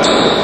Budeme